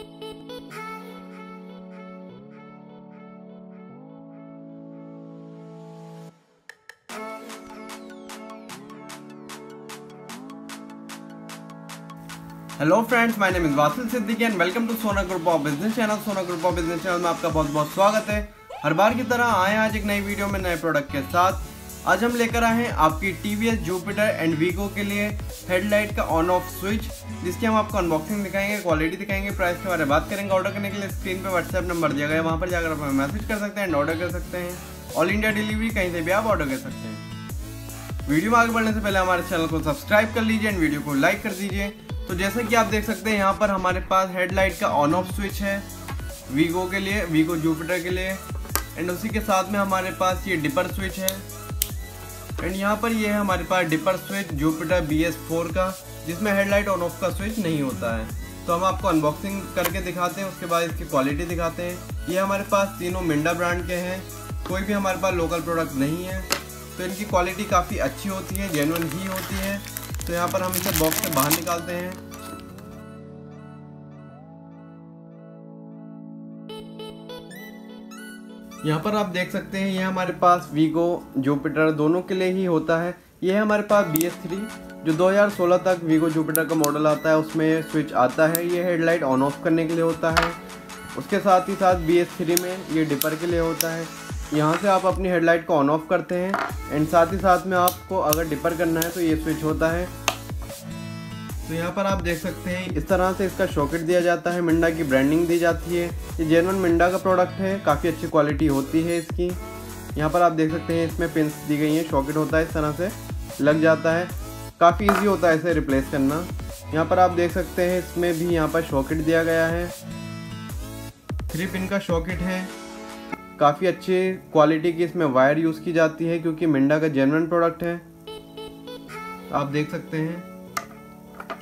Hello friends my name is Wasil Siddiqui and welcome to Sona group of business channel Sona group of business channel में आपका बहुत बहुत स्वागत है। हर बार की तरह आए आज एक नई वीडियो में नए प्रोडक्ट के साथ। आज हम लेकर आए हैं आपकी T V S Jupiter and Wego के लिए हेडलाइट का ऑन ऑफ़ स्विच जिसकी हम आपको अनबॉक्सिंग दिखाएँगे क्वालिटी दिखाएँगे प्राइस के बारे में बात करेंगे ऑर्डर करने के लिए स्क्रीन पे व्हाट्सएप नंबर दिया गया वहाँ पर जाकर आप हमें मैसेज कर सकते हैं ऑर्डर कर सकते हैं। ऑल इंडिया डिलीवरी कहीं से भी आप ऑर्डर कर सकते हैं। वीडियो में आगे बढ़ने से पहले हमारे चैनल को सब्सक्राइब कर लीजिए एंड वीडियो को लाइक कर दीजिए। तो जैसा कि आप देख सकते हैं, यहाँ पर हमारे पास हेडलाइट का ऑन ऑफ़ स्विच है वीगो के लिए वीगो जुपिटर के लिए। एंड उसी के साथ में हमारे पास ये डिपर स्विच है। एंड यहाँ पर ये है हमारे पास dipper switch Jupiter B S four का, जिसमें हेडलाइट ऑन ऑफ़ का स्विच नहीं होता है। तो हम आपको अनबॉक्सिंग करके दिखाते हैं, उसके बाद इसकी क्वालिटी दिखाते हैं। ये हमारे पास तीनों मिंडा ब्रांड के हैं, कोई भी हमारे पास लोकल प्रोडक्ट नहीं है। तो इनकी क्वालिटी काफ़ी अच्छी होती है जेनुअन ही होती है। तो यहाँ पर हम इसे बॉक्स से बाहर निकालते हैं। यहाँ पर आप देख सकते हैं ये हमारे पास वीगो जुपिटर दोनों के लिए ही होता है। ये हमारे पास बी एस थ्री जो 2016 तक वीगो जुपिटर का मॉडल आता है, उसमें स्विच आता है। ये हेडलाइट ऑन ऑफ़ करने के लिए होता है। उसके साथ ही साथ बी एस थ्री में ये डिपर के लिए होता है। यहाँ से आप अपनी हेडलाइट को ऑन ऑफ़ करते हैं एंड साथ ही साथ में आपको अगर डिपर करना है तो ये स्विच होता है। तो यहाँ पर आप देख सकते हैं, इस तरह से इसका शॉकेट दिया जाता है, मिंडा की ब्रांडिंग दी जाती है। ये जेनवन मिंडा का प्रोडक्ट है, काफ़ी अच्छी क्वालिटी होती है इसकी। यहाँ पर आप देख सकते हैं, इसमें पिंस दी गई हैं शॉकेट होता है, इस तरह से लग जाता है। काफ़ी ईजी होता है इसे रिप्लेस करना। यहाँ पर आप देख सकते हैं, इसमें भी यहाँ पर शॉकेट दिया गया है। थ्री पिन का शॉकेट है। काफ़ी अच्छी क्वालिटी की इसमें वायर यूज़ की जाती है, क्योंकि मिंडा का जेनवन प्रोडक्ट है। आप देख सकते हैं।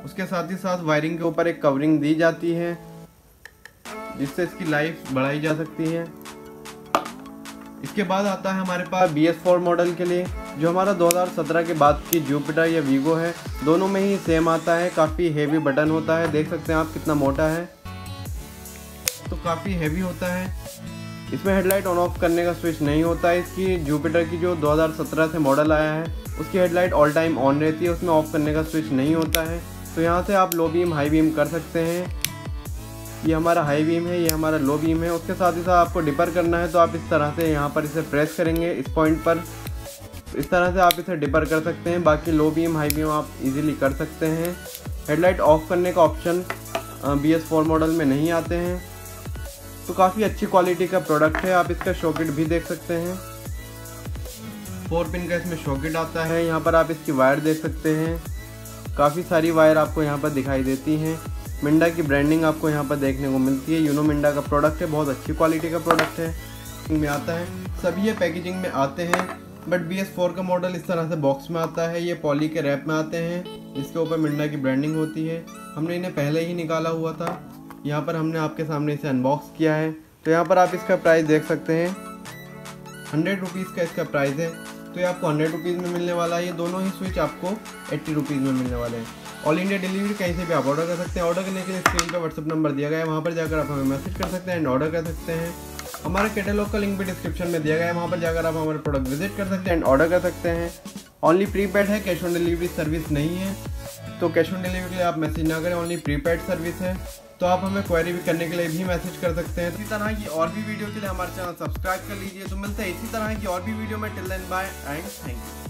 उसके साथ ही साथ वायरिंग के ऊपर एक कवरिंग दी जाती है, जिससे इसकी लाइफ बढ़ाई जा सकती है। इसके बाद आता है हमारे पास बी एस फोर मॉडल के लिए, जो हमारा 2017 के बाद की जुपिटर या वीगो है। दोनों में ही सेम आता है, काफ़ी हेवी बटन होता है। देख सकते हैं आप कितना मोटा है। तो काफ़ी हेवी होता है। इसमें हेडलाइट ऑन ऑफ़ करने का स्विच नहीं होता है। इसकी जुपिटर की जो 2017 से मॉडल आया है, उसकी हेडलाइट ऑल टाइम ऑन रहती है। उसमें ऑफ़ करने का स्विच नहीं होता है। तो यहाँ से आप लो बीम हाई बीम कर सकते हैं। ये हमारा हाई बीम है, ये हमारा लो बीम है। उसके साथ ही साथ आपको डिपर करना है तो आप इस तरह से यहाँ पर इसे प्रेस करेंगे इस पॉइंट पर। इस तरह से आप इसे डिपर कर सकते हैं। बाकी लो बीम हाई बीम आप इजीली कर सकते हैं। हेडलाइट ऑफ़ करने का option B S four model में नहीं आते हैं। तो काफ़ी अच्छी क्वालिटी का प्रोडक्ट है। आप इसका शॉकेट भी देख सकते हैं। फोर पिन का इसमें शॉकेट आता है। यहाँ पर आप इसकी वायर देख सकते हैं। काफ़ी सारी वायर आपको यहाँ पर दिखाई देती हैं। मिंडा की ब्रांडिंग आपको यहाँ पर देखने को मिलती है। यूनो मिंडा का प्रोडक्ट है, बहुत अच्छी क्वालिटी का प्रोडक्ट है। में आता है। सभी ये पैकेजिंग में आते हैं बट बी एस फोर का मॉडल इस तरह से बॉक्स में आता है। ये पॉली के रैप में आते हैं। इसके ऊपर मिंडा की ब्रांडिंग होती है। हमने इन्हें पहले ही निकाला हुआ था। यहाँ पर हमने आपके सामने इसे अनबॉक्स किया है। तो यहाँ पर आप इसका प्राइस देख सकते हैं। हंड्रेड रुपीज़ का इसका प्राइस है। तो ये आपको हंड्रेड रुपीज़ में मिलने वाला है। ये दोनों ही स्विच आपको एट्टी रुपीज़ में मिलने वाले हैं। ऑल इंडिया डिलीवरी कहीं से भी आप ऑर्डर कर सकते हैं। ऑर्डर करने के लिए स्क्रीन पर व्हाट्सअप नंबर दिया गया है। वहाँ पर जाकर आप हमें मैसेज कर सकते हैं एंड ऑर्डर कर सकते हैं। हमारे कैटेलॉग का लिंक भी डिस्क्रिप्शन में दिया गया है। वहाँ पर जाकर आप हमारे प्रोडक्ट विज़िट कर सकते हैं एंड ऑर्डर कर सकते हैं। ओनली प्रीपेड है कैश ऑन डिलीवरी सर्विस नहीं है। तो कैश ऑन डिलीवरी के लिए आप मैसेज ना करें। ओनली प्रीपेड सर्विस है। तो आप हमें क्वेरी भी करने के लिए भी मैसेज कर सकते हैं। इसी तरह की और भी वीडियो के लिए हमारे चैनल सब्सक्राइब कर लीजिए। तो मिलते हैं इसी तरह की और भी वीडियो में। Till then bye and thank you